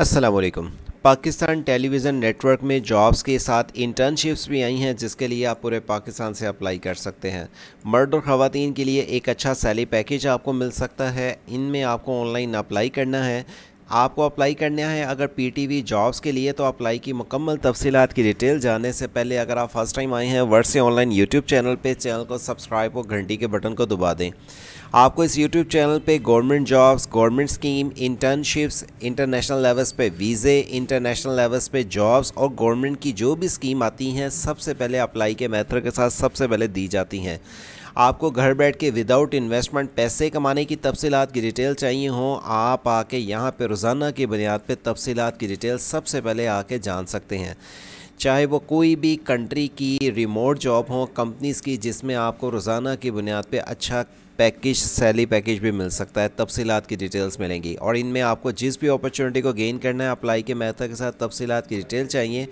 असलकुम Pakistan television network में jobs के साथ इंटर्नशिप्स भी आई हैं, जिसके लिए आप पूरे पाकिस्तान से अप्लाई कर सकते हैं। मर्द और ख़वान के लिए एक अच्छा सैलरी पैकेज आपको मिल सकता है। इनमें आपको ऑनलाइन अप्लाई करना है। आपको अप्लाई करना है। अगर पीटीवी जॉब्स के लिए तो अप्लाई की मुकम्मल तफसीत की डिटेल जानने से पहले अगर आप फ़र्स्ट टाइम आए हैं वर्ड से ऑनलाइन यूट्यूब चैनल पे चैनल को सब्सक्राइब और घंटी के बटन को दबा दें। आपको इस यूट्यूब चैनल पे government jobs government scheme internships international levels पे वीज़े इंटरनेशनल लेवल्स पे जॉब्स और गवर्नमेंट की जो भी स्कीम आती हैं, सबसे पहले अप्लाई के मेथड के साथ सबसे पहले दी जाती हैं। आपको घर बैठ के विदाउट इन्वेस्टमेंट पैसे कमाने की तफसीत की डिटेल चाहिए हो, आप आके यहाँ पे रोज़ाना की बुनियाद पर तफसीत की डिटेल सबसे पहले आके जान सकते हैं। चाहे वो कोई भी कंट्री की रिमोट जॉब हो कंपनीज़ की, जिसमें आपको रोज़ाना की बुनियाद पे अच्छा पैकेज सैलरी पैकेज भी मिल सकता है तफसीत की डिटेल्स मिलेंगी। और इनमें आपको जिस भी अपॉर्चुनिटी को गेन करना है अप्लाई के मेथड के साथ तफसीत की डिटेल चाहिए।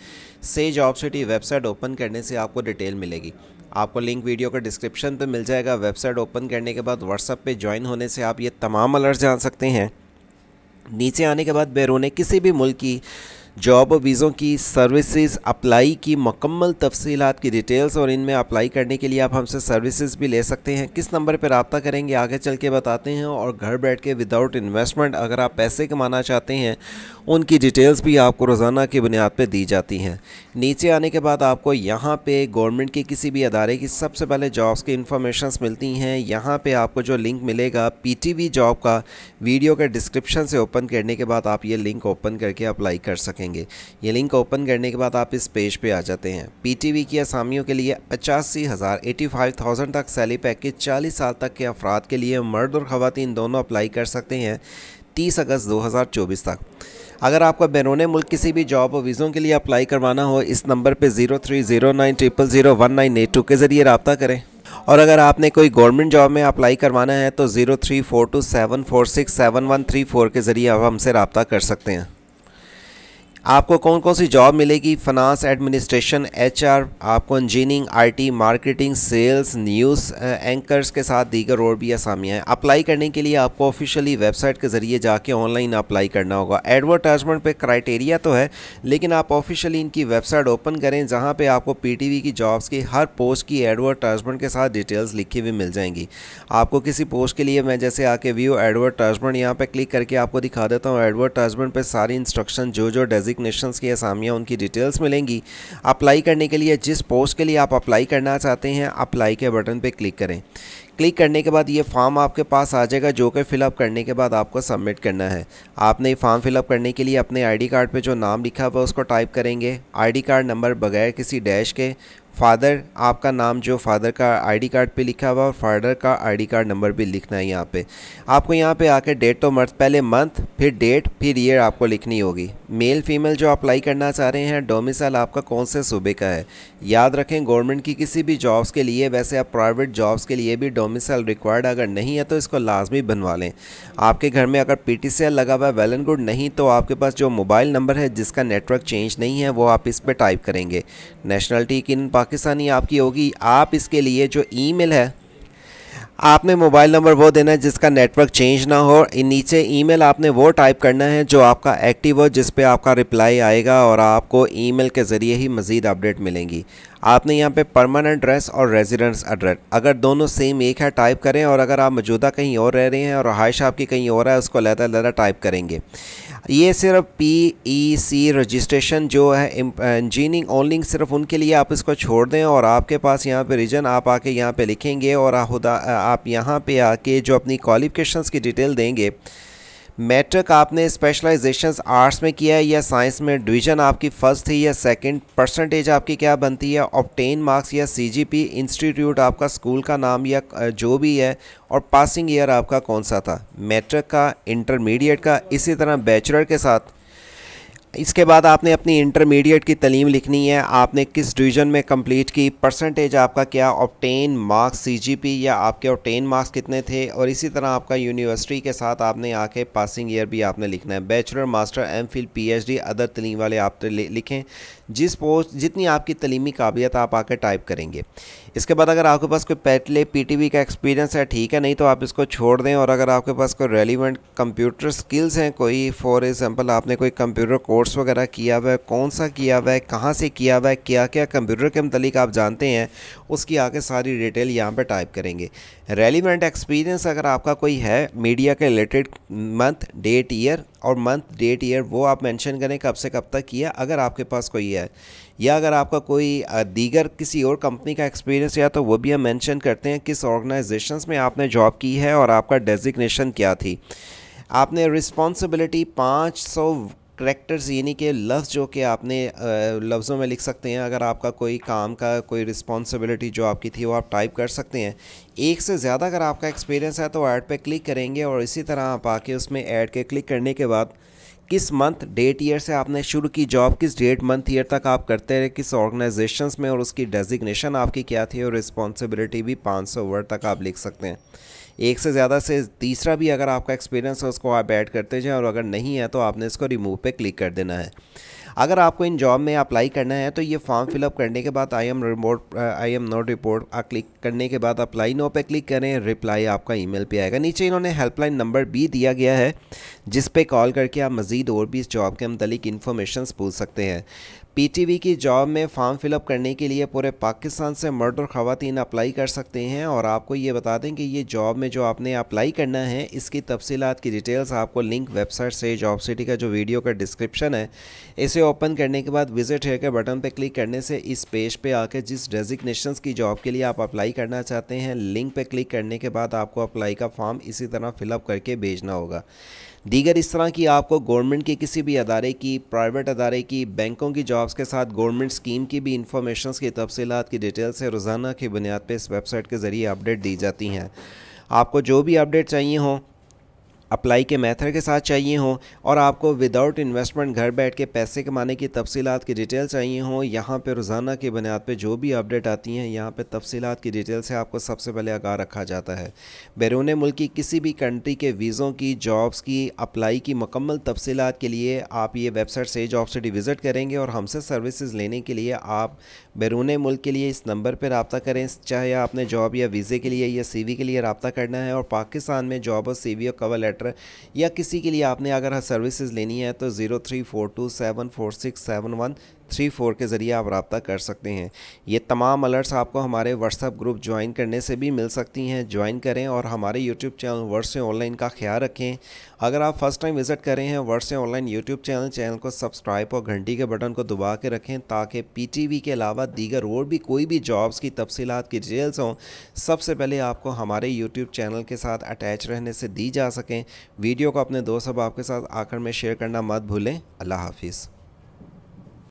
से जॉब सिटी वेबसाइट ओपन करने से आपको डिटेल मिलेगी। आपको लिंक वीडियो का डिस्क्रिप्शन पे मिल जाएगा। वेबसाइट ओपन करने के बाद व्हाट्सअप पे ज्वाइन होने से आप ये तमाम अलर्ट जान सकते हैं। नीचे आने के बाद बैरून किसी भी मुल्क की जॉब वीज़ों की सर्विसेज़ अप्लाई की मुकम्मल तफसीत की डिटेल्स और इनमें अप्लाई करने के लिए आप हमसे सर्विसेज़ भी ले सकते हैं। किस नंबर पर रबता करेंगे आगे चल के बताते हैं और घर बैठ के विदाउट इन्वेस्टमेंट अगर आप पैसे कमाना चाहते हैं, उनकी डिटेल्स भी आपको रोज़ाना की बुनियाद पर दी जाती हैं। नीचे आने के बाद आपको यहाँ पर गवर्नमेंट के किसी भी अदारे की सबसे पहले जॉब्स की इन्फॉर्मेशन मिलती हैं। यहाँ पर आपको जो लिंक मिलेगा पीटीवी जॉब का वीडियो के डिस्क्रिप्शन से ओपन करने के बाद आप ये लिंक ओपन करके अप्लाई कर सकेंगे। ये लिंक ओपन करने के बाद आप इस पेज पे आ जाते हैं। पीटीवी की असामियों के लिए पचासी हज़ार एटी फाइव थाउज़ेंड तक सैली पैकेज चालीस साल तक के अफराद के लिए मर्द और ख़वान दोनों अप्लाई कर सकते हैं तीस अगस्त दो हज़ार चौबीस तक। अगर आपका बैरून मुल्क किसी भी जॉब और वीज़ों के लिए अप्लाई करवाना हो, इस नंबर पर zero three zero nine triple zero one nine eight two के ज़रिए रबता करें। और अगर आपने कोई गवर्नमेंट जॉब में अप्लाई करवाना है तो zero three four two seven four six seven one three four के ज़रिए आप हमसे रबता कर सकते हैं। आपको कौन कौन सी जॉब मिलेगी? फाइनेंस एडमिनिस्ट्रेशन एचआर आपको engineering IT marketing sales news anchors के साथ दीगर और भी आसामियाँ हैं। अप्लाई करने के लिए आपको ऑफिशियली वेबसाइट के ज़रिए जाके ऑनलाइन अप्लाई करना होगा। एडवर्टाइजमेंट पे क्राइटेरिया तो है, लेकिन आप ऑफिशियली इनकी वेबसाइट ओपन करें, जहाँ पर आपको पीटीवी की जॉब्स की, हर पोस्ट की एडवर्टाइजमेंट के साथ डिटेल्स लिखी हुई मिल जाएँगी। आपको किसी पोस्ट के लिए मैं जैसे आके व्यू एडवर्टाइजमेंट यहाँ पर क्लिक करके आपको दिखा देता हूँ। एडवर्टाइजमेंट पर सारी इंस्ट्रक्शन जो जो डेजिक डेजिग्नेशंस की असामियाँ उनकी डिटेल्स मिलेंगी। अप्लाई करने के लिए जिस पोस्ट के लिए आप अप्लाई करना चाहते हैं अप्लाई के बटन पर क्लिक करें। क्लिक करने के बाद ये फॉर्म आपके पास आ जाएगा, जो कि फ़िलअप करने के बाद आपको सबमिट करना है। आपने ये फॉर्म फिलअप करने के लिए अपने आईडी कार्ड पे जो नाम लिखा हुआ है, उसको टाइप करेंगे। आईडी कार्ड नंबर बगैर किसी डैश के फादर, आपका नाम जो फादर का आईडी कार्ड पे लिखा हुआ और फादर का आईडी कार्ड नंबर भी लिखना है यहाँ पे। आपको यहाँ पे आके डेट तो मर्थ पहले मंथ फिर डेट फिर ईयर आपको लिखनी होगी। मेल फीमेल जो अप्लाई करना चाह रहे हैं डोमिसाइल आपका कौन से सूबे का है? याद रखें गवर्नमेंट की किसी भी जॉब्स के लिए, वैसे आप प्राइवेट जॉब्स के लिए भी डोमिसाइल रिक्वायर्ड अगर नहीं है तो इसको लाजमी बनवा लें। आपके घर में अगर पी लगा हुआ है वेल एंड गुड नहीं तो आपके पास जो मोबाइल नंबर है, जिसका नेटवर्क चेंज नहीं है, वो आप इस पर टाइप करेंगे। नेशनलिटी किन पाकिस्तानी आपकी होगी। आप इसके लिए जो ईमेल है आपने मोबाइल नंबर वो देना है जिसका नेटवर्क चेंज ना हो। नीचे ईमेल आपने वो टाइप करना है जो आपका एक्टिव हो, जिस पे आपका रिप्लाई आएगा और आपको ईमेल के ज़रिए ही मज़ीद अपडेट मिलेंगी। आपने यहाँ पे परमानेंट एड्रेस और रेजिडेंस एड्रेस। अगर दोनों सेम एक है, टाइप करें और अगर आप मौजूदा कहीं और रह रहे हैं और रहाइश आपकी कहीं और है, उसको लहदा लहदा टाइप करेंगे। ये सिर्फ़ पी ई सी रजिस्ट्रेशन जो है इंजीनियरिंग ओनलिंग सिर्फ़ उनके लिए आप इसको छोड़ दें और आपके पास यहाँ पे रीजन आप आके यहाँ पे लिखेंगे और आप यहाँ पे आके जो अपनी क्वालिफिकेशंस की डिटेल देंगे मैट्रिक आपने स्पेशलाइजेशन आर्ट्स में किया है या साइंस में? डिवीज़न आपकी फ़र्स्ट थी या सेकंड परसेंटेज आपकी क्या बनती है? ऑप्टेन मार्क्स या सीजीपी इंस्टीट्यूट आपका स्कूल का नाम या जो भी है? और पासिंग ईयर आपका कौन सा था? मैट्रिक का इंटरमीडिएट का, इसी तरह बैचलर के साथ? इसके बाद आपने अपनी इंटरमीडिएट की तलीम लिखनी है। आपने किस डिवीज़न में कंप्लीट की? परसेंटेज आपका क्या? ऑप्टेन मार्क्स सीजीपी या आपके ऑप्टेन मार्क्स कितने थे? और इसी तरह आपका यूनिवर्सिटी के साथ आपने आके पासिंग ईयर भी आपने लिखना है। Bachelor master M phil P other तलीम वाले आप लिखें। जिस पोस्ट जितनी आपकी तलीमी काबिलियत आप आकर टाइप करेंगे। इसके बाद अगर आपके पास कोई पहले पीटीवी का एक्सपीरियंस है, ठीक है, नहीं तो आप इसको छोड़ दें। और अगर आपके पास कोई रेलिवेंट कंप्यूटर स्किल्स हैं, कोई फॉर एग्ज़ाम्पल आपने कोई कंप्यूटर कोर्स वगैरह किया हुआ है, कौन सा किया हुआ है, कहाँ से किया हुआ है क्या क्या कंप्यूटर के मतलब आप जानते हैं, उसकी आगे सारी डिटेल यहाँ पर टाइप करेंगे। रेलिवेंट एक्सपीरियंस अगर आपका कोई है मीडिया के रिलेटेड मंथ डेट ईयर और मंथ डेट ईयर वो आप मेंशन करें कब से कब तक किया, अगर आपके पास कोई है। या अगर आपका कोई दीगर किसी और कंपनी का एक्सपीरियंस या तो वो भी हम मेंशन करते हैं, किस ऑर्गेनाइजेशंस में आपने जॉब की है और आपका डेजिग्नेशन क्या थी। आपने रिस्पॉन्सिबिलिटी पाँच सौ करेक्टर्स यानी कि लफ्ज़ जो कि आपने लफ्ज़ों में लिख सकते हैं। अगर आपका कोई काम का कोई रिस्पॉन्सिबिलिटी जो आपकी थी वो आप टाइप कर सकते हैं। एक से ज़्यादा अगर आपका एक्सपीरियंस है तो ऐड पे क्लिक करेंगे और इसी तरह आप आके उसमें ऐड के क्लिक करने के बाद किस मंथ डेट ईयर से आपने शुरू की जॉब किस डेट मंथ ईयर तक आप करते रहे, किस ऑर्गेनाइजेशंस में और उसकी डेजिग्नेशन आपकी क्या थी और रिस्पॉन्सिबिलिटी भी 500 वर्ड तक आप लिख सकते हैं। एक से ज़्यादा से तीसरा भी अगर आपका एक्सपीरियंस है, उसको आप ऐड करते जाएँ और अगर नहीं है तो आपने इसको रिमूव पर क्लिक कर देना है। अगर आपको इन जॉब में अप्लाई करना है तो ये फॉर्म फिलअप करने के बाद I am remote I am not report click करने के बाद अप्लाई नो पे क्लिक करें रिप्लाई आपका ईमेल पे आएगा। नीचे इन्होंने हेल्पलाइन नंबर भी दिया गया है, जिस पे कॉल करके आप मज़ीद और भी इस जॉब के मतलब इन्फॉर्मेशन पूछ सकते हैं। पीटीवी की जॉब में फॉर्म फिलअप करने के लिए पूरे पाकिस्तान से मर्द और ख़वान अप्लाई कर सकते हैं, और आपको ये बता दें कि ये जॉब में जो आपने अप्लाई करना है, इसकी तफसीत की डिटेल्स आपको लिंक वेबसाइट से जॉब सिटी का जो वीडियो का डिस्क्रिप्शन है, इसे ओपन करने के बाद विज़िट है के बटन पर क्लिक करने से इस पेज पर आकर जिस डेजिग्नेशन की जॉब के लिए आप अप्लाई करना चाहते हैं लिंक पर क्लिक करने के बाद आपको अप्लाई का फॉर्म इसी तरह फिलअप करके भेजना होगा। दीगर इस तरह की आपको गवर्नमेंट की किसी भी अदारे की प्राइवेट अदारे की, बैंकों की जॉब्स के साथ गवर्नमेंट स्कीम की भी इंफॉर्मेशन की तफसीत की डिटेल से रोज़ाना की बुनियाद पर इस वेबसाइट के ज़रिए अपडेट दी जाती हैं। आपको जो भी अपडेट चाहिए हों अप्लाई के मेथड के साथ चाहिए हों और आपको विदाउट इन्वेस्टमेंट घर बैठ के पैसे कमाने की तफसीलात की डिटेल चाहिए हों, यहाँ पे रोज़ाना की बुनियाद पे जो भी अपडेट आती हैं, यहाँ पे तफसीलात की डिटेल से आपको सबसे पहले आगाह रखा जाता है। बैरून मुल्क की किसी भी कंट्री के वीज़ों की जॉब्स की अप्लाई की मुकम्मल तफसीलात के लिए आप ये वेबसाइट से जॉब सिटी विज़िट करेंगे और हमसे सर्विसज़ लेने के लिए आप बैरून मुल्क के लिए इस नंबर पर रबता करें। चाहे आपने जॉब या वीज़े के लिए या सीवी के लिए रबता करना है और पाकिस्तान में जॉब और सी और कवर लेटर लेटर या किसी के लिए आपने अगर सर्विसेज़ लेनी है तो zero three four two seven four six seven one three four के ज़रिए आप रबता कर सकते हैं। ये तमाम अलर्ट्स आपको हमारे व्हाट्सअप ग्रुप ज्वाइन करने से भी मिल सकती हैं। ज्वाइन करें और हमारे यूट्यूब चैनल वर्ड से ऑनलाइन का ख्याल रखें। अगर आप फ़र्स्ट टाइम विज़िट करें हैं वर्ड से ऑनलाइन यूट्यूब चैनल चैनल को सब्सक्राइब और घंटी के बटन को दबा के रखें ताकि पीटीवी के अलावा दीगर और भी कोई भी जॉब्स की तफसीत की डिटेल्स हों, सबसे पहले आपको हमारे यूट्यूब चैनल के साथ अटैच रहने से दी जा सकें। वीडियो को अपने दोस्त अब आपके साथ आखिर में शेयर करना मत भूलें। अल्लाह हाफिज़।